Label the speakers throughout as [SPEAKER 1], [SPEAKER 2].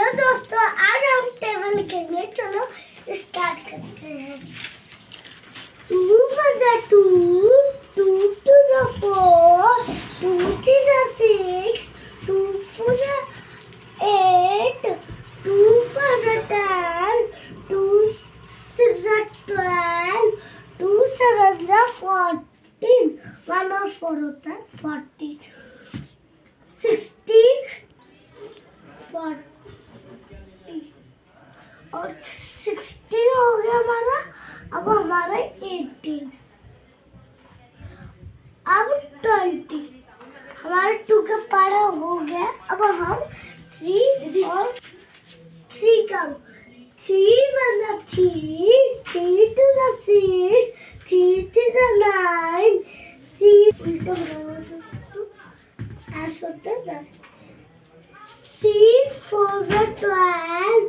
[SPEAKER 1] Hello दोस्तों, आज हम टेबल लिखेंगे चलो स्टार्ट करते हैं। Two one two two two the four two three द सिक्स टू फोर द एट टू फोर द टेन टू सिक्स द ट्वेल्व टू सेवन द फोर्टीन वन और फोर होता है फोर्टीन सिक्सटीन फोर्टी और सिक्सटीन हो गया हमारा। अब हमारा एटीन अब ट्वेंटी हमारा टू का पारा हो गया। अब हम थ्री और थ्री का three one three three two the six three to the nine three उल्टा बनाना दोस्तों ऐसा होता है Three four the twelve,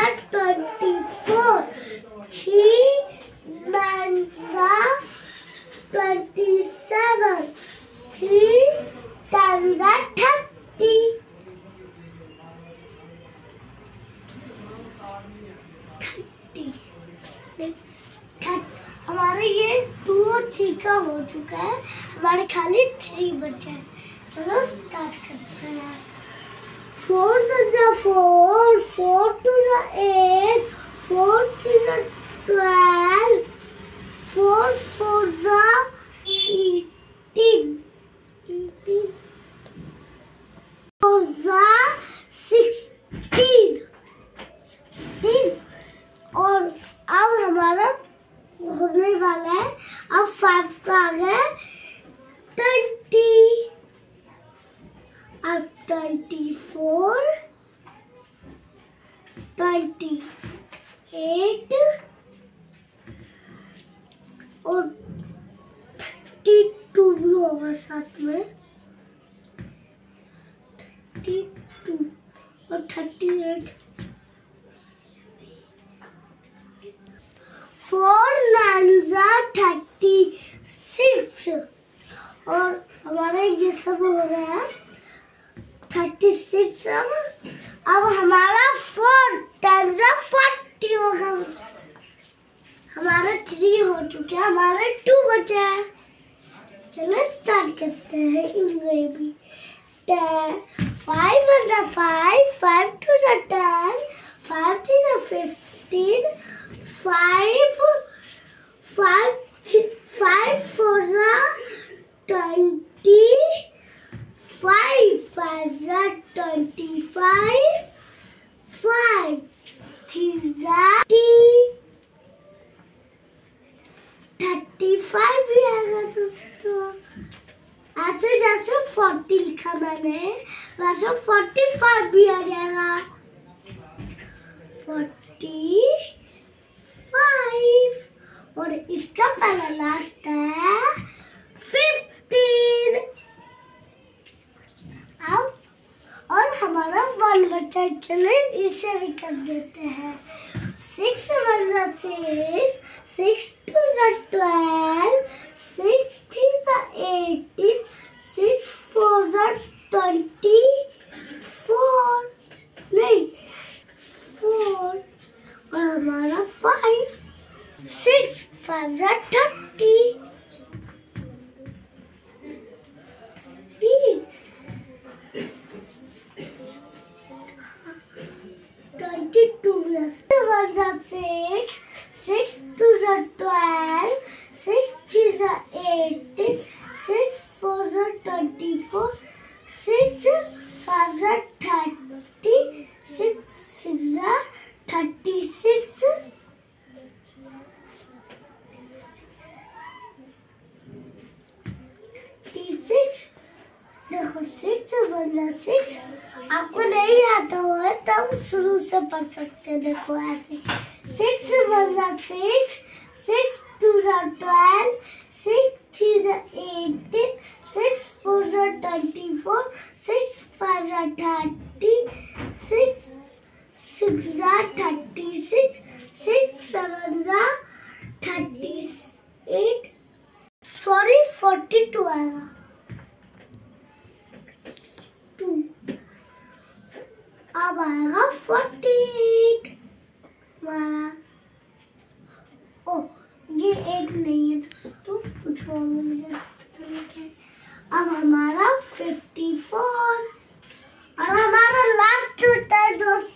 [SPEAKER 1] हो चुका है। हमारे खाली थ्री बचे हैं। चलो स्टार्ट करते हैं फोर जा फोर फोर टू जा एट फोर थ्री जा ट्वेल्व फोर फोर जा एटीन एटीन फोर जा सिक्सटीन सिक्सटीन और अब हमारा होने वाला है अब फाइव का आ गया twenty twenty four twenty eight और थर्टी टू भी होगा साथ में। थर्टी टू और thirty eight four nine thirty six और हमारा ये सब हो गया है। थर्टी सिक्स अब हमारा फोर टाइम्स फोर्टी होगा। हमारा थ्री हो चुके हैं हमारे टू बचे हैं। चलो स्टार्ट करते हैं भी। फाइव वन ज़ा फाइव फाइव टू ज़ा टेन फाइव थ्री ज़ा fifteen five, five, th- five for the twenty, five, five the twenty-five, five, three the thirty-five भी आएगा दोस्तों। ऐसे जैसे फोर्टी लिखा मैंने वैसे फोर्टी फाइव भी आ जाएगा। फोर्टी फाइव और इसका पहला लास्ट है फिफ्टीन अब और हमारा बचा चले इसे भी कर देते हैं। Six one six six two twelve six three eighteen six four twenty four नहीं फोर और हमारा फाइव सिक्स फाइव जा thirty two plus two ones are six, six twos are twelve, six threes are eighteen, six fours are twenty-four, 6 are six are thirty-six. Thirty-six. The six six ones six. आपको नहीं आता हो, तब शुरू से पढ़ सकते हैं। देखो, ऐसे सिक्स वन ज़ा सिक्स सिक्स टू ज़ा ट्वेल्व सिक्स थ्री ज़ा एटीन सिक्स फोर ज़ा ट्वेंटी फोर सिक्स फाइव ज़ा थर्टी सिक्स सिक्स ज़ा थर्टी सिक्स सिक्स सेवन ज़ा thirty eight sorry forty two आएगा अब आएगा फोर्टी एट हमारा ओ, ये एट नहीं है दोस्तों कुछ और मुझे है। अब हमारा फिफ्टी फोर और हमारा लास्ट होता है दोस्तों